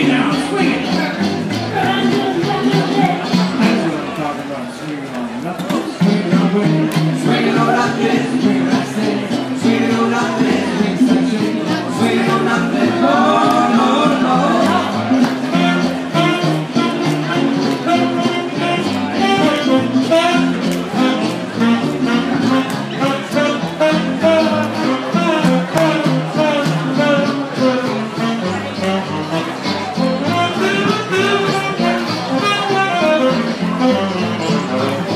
swinging now, I'm swinging. That's on on nothing. Swinging on nothing. Swinging on nothing. Amen.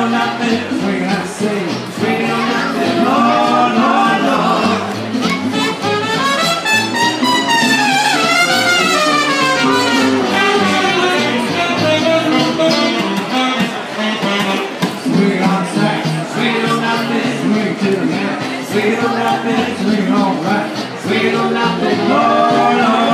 We on that bit, swing that sea, swing on that bit, Lord, Lord, Lord. Swing on sack, swing We don't have to We don't have that bit, swing on right, swing on that bit, Lord, Lord.